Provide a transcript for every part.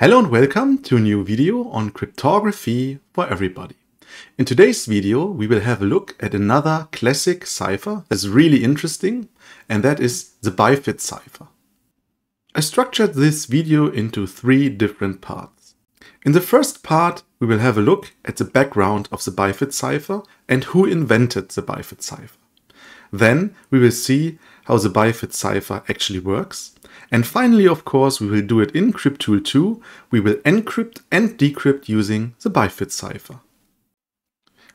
Hello and welcome to a new video on cryptography for everybody. In today's video, we will have a look at another classic cipher that's really interesting, and that is the Bifid cipher. I structured this video into three different parts. In the first part, we will have a look at the background of the Bifid cipher and who invented the Bifid cipher. Then we will see how the Bifid cipher actually works and finally, of course, we will do it in Cryptool 2. We will encrypt and decrypt using the Bifid cipher.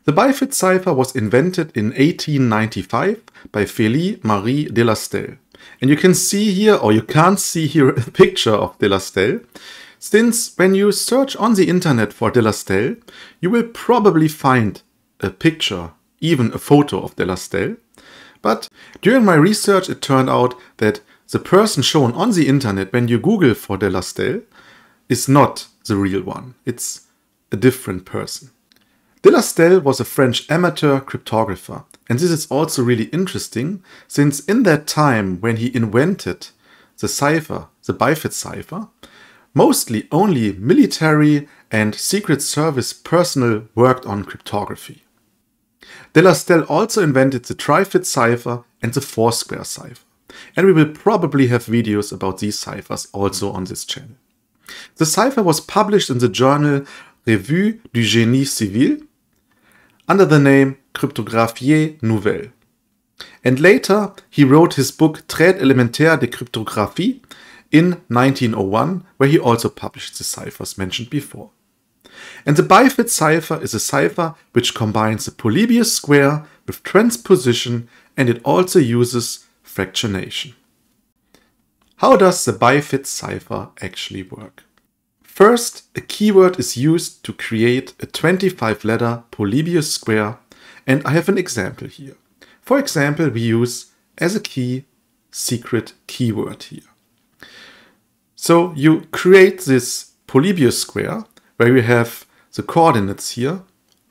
The Bifid cipher was invented in 1895 by Félix Marie Delastelle. And you can see here, or you can't see here, a picture of Delastelle. Since when you search on the internet for Delastelle, you will probably find a picture, even a photo of Delastelle. But during my research, it turned out that the person shown on the internet when you Google for Delastelle is not the real one. It's a different person. Delastelle was a French amateur cryptographer. And this is also really interesting since in that time when he invented the cipher, the Bifid cipher, mostly only military and secret service personnel worked on cryptography. Delastelle also invented the Trifid cipher and the Foursquare cipher. And we will probably have videos about these ciphers also on this channel. The cipher was published in the journal Revue du Génie Civil under the name Cryptographie Nouvelle. And later he wrote his book Traite élémentaire de cryptographie in 1901, where he also published the ciphers mentioned before. And the Bifid cipher is a cipher which combines the Polybius square with transposition and it also uses fractionation. How does the Bifid cipher actually work? First, a keyword is used to create a 25-letter Polybius square, and I have an example here. For example, we use as a key secret keyword here. So you create this Polybius square where we have the coordinates here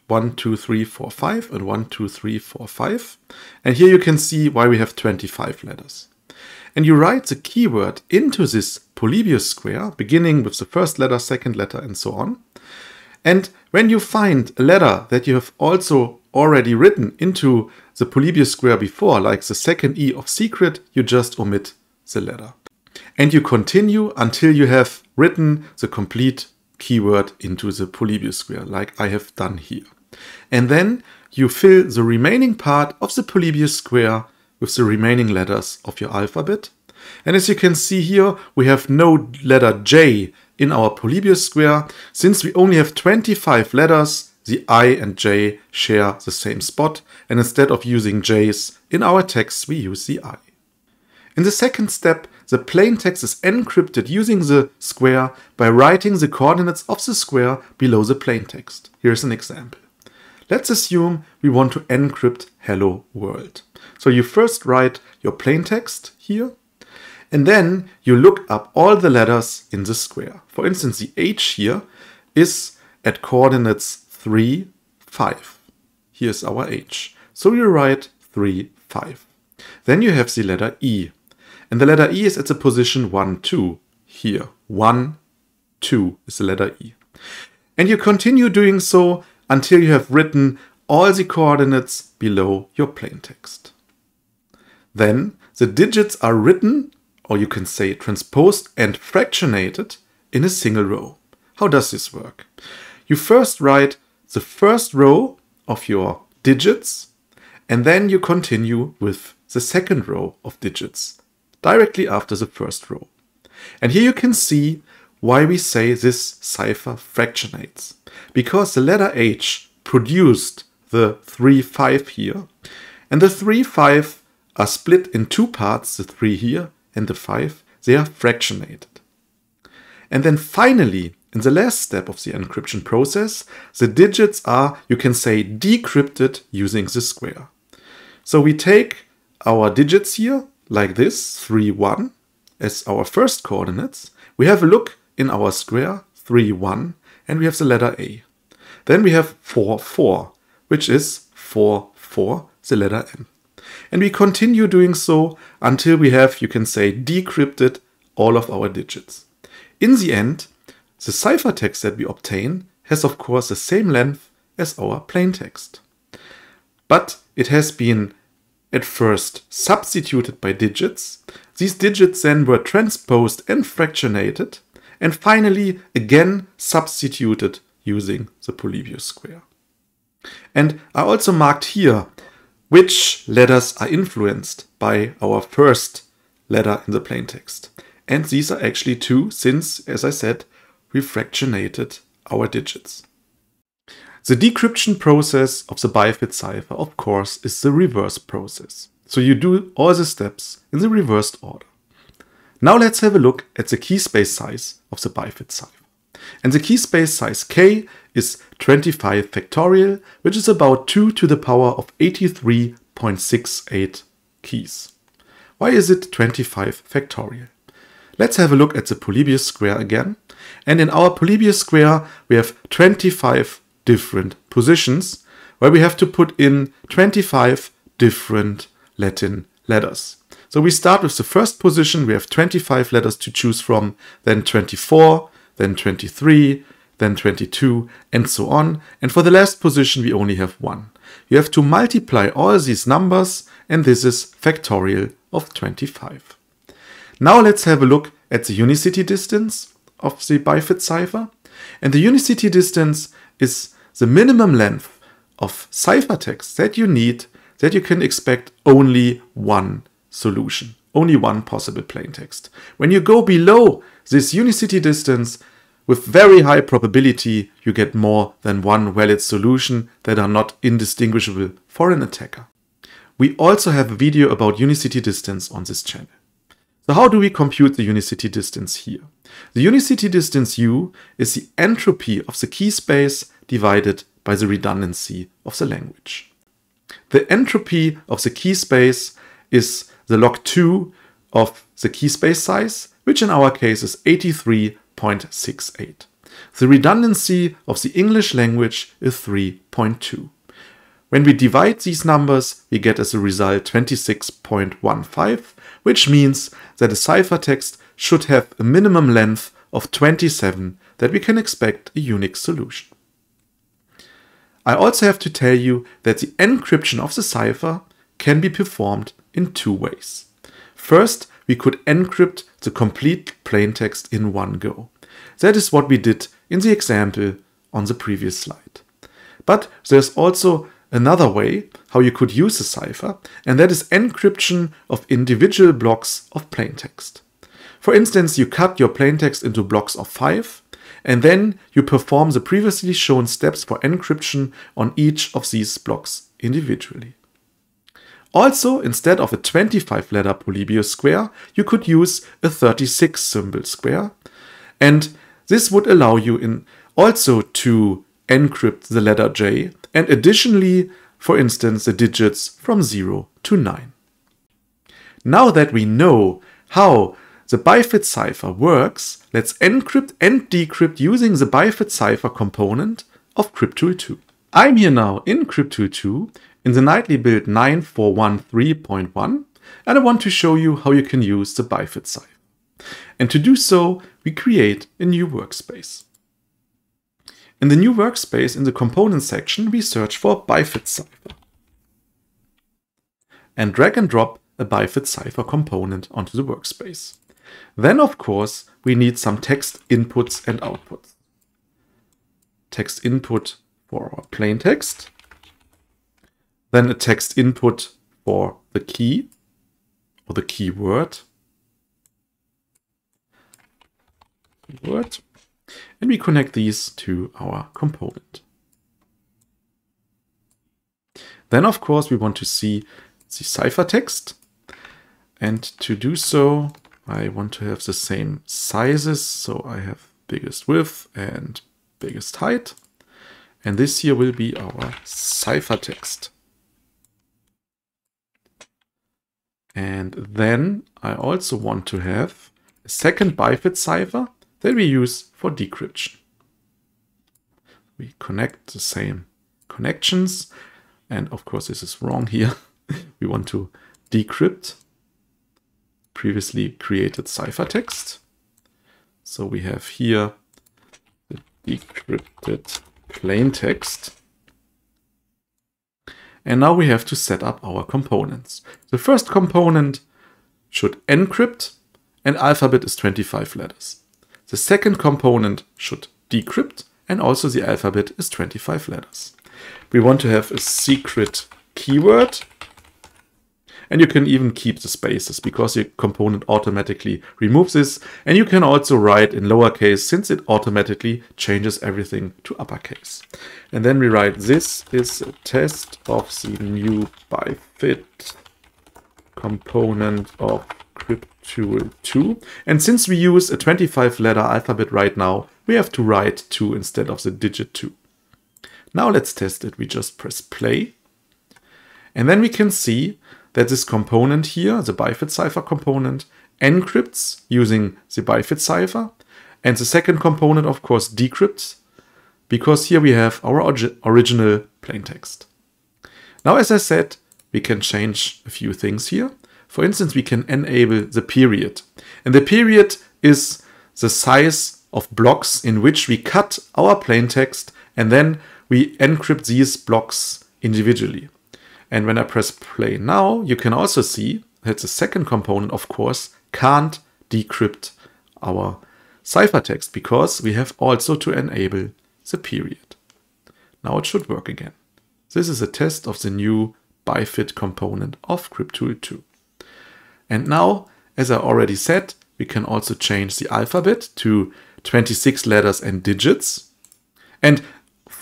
1, 2, 3, 4, 5 and 1, 2, 3, 4, 5. And here you can see why we have 25 letters. And you write the keyword into this Polybius square, beginning with the first letter, second letter, and so on. And when you find a letter that you have also already written into the Polybius square before, like the second E of secret, you just omit the letter. And you continue until you have written the complete keyword into the Polybius square, like I have done here. And then you fill the remaining part of the Polybius square with the remaining letters of your alphabet. And as you can see here, we have no letter J in our Polybius square. Since we only have 25 letters, the I and J share the same spot. And instead of using J's in our text, we use the I. In the second step, the plain text is encrypted using the square by writing the coordinates of the square below the plain text. Here's an example. Let's assume we want to encrypt hello world. So you first write your plain text here, and then you look up all the letters in the square. For instance, the H here is at coordinates 3, 5. Here's our H. So you write 3, 5. Then you have the letter E. And the letter E is at the position 1, 2. Here, 1, 2 is the letter E. And you continue doing so until you have written all the coordinates below your plain text. Then the digits are written, or you can say transposed and fractionated in a single row. How does this work? You first write the first row of your digits and then you continue with the second row of digits directly after the first row. And here you can see why we say this cipher fractionates. Because the letter H produced the 3, 5 here, and the 3, 5 are split in two parts, the 3 here and the 5, they are fractionated. And then finally, in the last step of the encryption process, the digits are, you can say, decrypted using the square. So we take our digits here, like this, 3, 1, as our first coordinates. We have a look in our square, 3, 1, and we have the letter A. Then we have 4, 4, which is 4, 4, the letter M. And we continue doing so until we have, you can say, decrypted all of our digits. In the end, the ciphertext that we obtain has of course the same length as our plaintext. But it has been at first substituted by digits. These digits then were transposed and fractionated and finally again substituted using the Polybius square. And I also marked here which letters are influenced by our first letter in the plaintext. And these are actually two since, as I said, we fractionated our digits. The decryption process of the BiFID cipher, of course, is the reverse process. So you do all the steps in the reversed order. Now let's have a look at the key space size of the BiFID cipher. And the key space size k is 25 factorial, which is about 2 to the power of 83.68 keys. Why is it 25 factorial? Let's have a look at the Polybius square again. And in our Polybius square, we have 25 different positions where we have to put in 25 different Latin letters. So we start with the first position, we have 25 letters to choose from, then 24, then 23, then 22, and so on. And for the last position, we only have one. You have to multiply all these numbers, and this is factorial of 25. Now let's have a look at the unicity distance of the BiFID cipher. And the unicity distance is the minimum length of ciphertext that you need that you can expect only one solution, only one possible plaintext. When you go below this unicity distance, with very high probability, you get more than one valid solution that are not indistinguishable for an attacker. We also have a video about unicity distance on this channel. So how do we compute the unicity distance here? The unicity distance u is the entropy of the key space divided by the redundancy of the language. The entropy of the key space is the log 2 of the key space size, which in our case is 83.68. The redundancy of the English language is 3.2. When we divide these numbers, we get as a result 26.15, which means that a ciphertext should have a minimum length of 27 that we can expect a unique solution. I also have to tell you that the encryption of the cipher can be performed in two ways. First, we could encrypt the complete plaintext in one go. That is what we did in the example on the previous slide. But there's also another way how you could use a cipher, and that is encryption of individual blocks of plaintext. For instance, you cut your plaintext into blocks of five, and then you perform the previously shown steps for encryption on each of these blocks individually. Also, instead of a 25 letter Polybius square, you could use a 36 symbol square. And this would allow you in also to encrypt the letter J and additionally, for instance, the digits from 0 to 9. Now that we know how the BiFID cipher works, let's encrypt and decrypt using the BiFID cipher component of Cryptool 2. I'm here now in Cryptool 2 in the nightly build 9413.1 and I want to show you how you can use the BiFID cipher. And to do so, we create a new workspace. In the new workspace, in the components section, we search for BiFID cipher and drag and drop a BiFID cipher component onto the workspace. Then, of course, we need some text inputs and outputs. Text input for our plain text, then a text input for the key or the keyword. Word. And we connect these to our component. Then, of course, we want to see the ciphertext. And to do so, I want to have the same sizes. So I have biggest width and biggest height. And this here will be our ciphertext. And then I also want to have a second BiFID cipher that we use for decryption. We connect the same connections. And of course, this is wrong here. we want to decrypt previously created ciphertext. So we have here the decrypted plain text. And now we have to set up our components. The first component should encrypt and alphabet is 25 letters. The second component should decrypt and also the alphabet is 25 letters. We want to have a secret keyword and you can even keep the spaces because your component automatically removes this. And you can also write in lowercase since it automatically changes everything to uppercase. And then we write this is a test of the new Bifid component of cryptool2. And since we use a 25 letter alphabet right now, we have to write 2 instead of the digit 2. Now let's test it. We just press play. And then we can see that this component here, the Bifid cipher component, encrypts using the Bifid cipher. And the second component, of course, decrypts, because here we have our original plaintext. Now, as I said, we can change a few things here. For instance, we can enable the period. And the period is the size of blocks in which we cut our plaintext and then we encrypt these blocks individually. And when I press play now, you can also see that the second component, of course, can't decrypt our ciphertext because we have also to enable the period. Now it should work again. This is a test of the new Bifid component of cryptool2. And now, as I already said, we can also change the alphabet to 26 letters and digits. And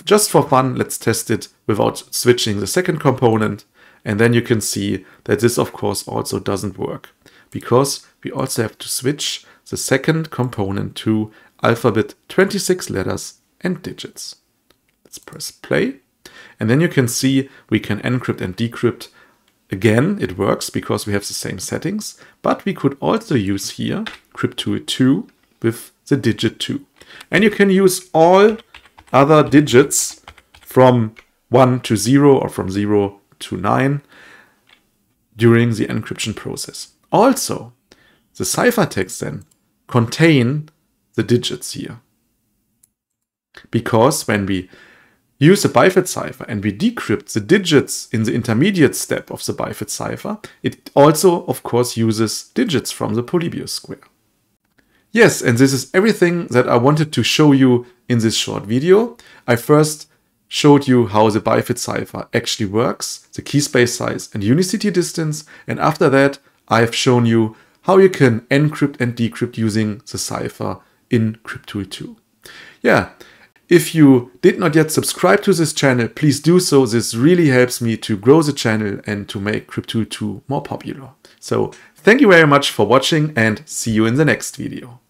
just for fun, let's test it without switching the second component. And then you can see that this, of course, also doesn't work because we also have to switch the second component to alphabet 26 letters and digits. Let's press play. And then you can see we can encrypt and decrypt. Again, it works because we have the same settings, but we could also use here cryptool2 with the digit 2. And you can use all other digits from 1 to 0 or from 0 to 9 during the encryption process. Also, the ciphertext then contain the digits here. Because when we use a Bifid cipher and we decrypt the digits in the intermediate step of the Bifid cipher, it also, of course, uses digits from the Polybius square. Yes, and this is everything that I wanted to show you in this short video. I first showed you how the Bifid cipher actually works, the key space size and unicity distance, and after that I've shown you how you can encrypt and decrypt using the cipher in cryptool2. Yeah, if you did not yet subscribe to this channel, please do so. This really helps me to grow the channel and to make cryptool2 more popular. So thank you very much for watching and see you in the next video.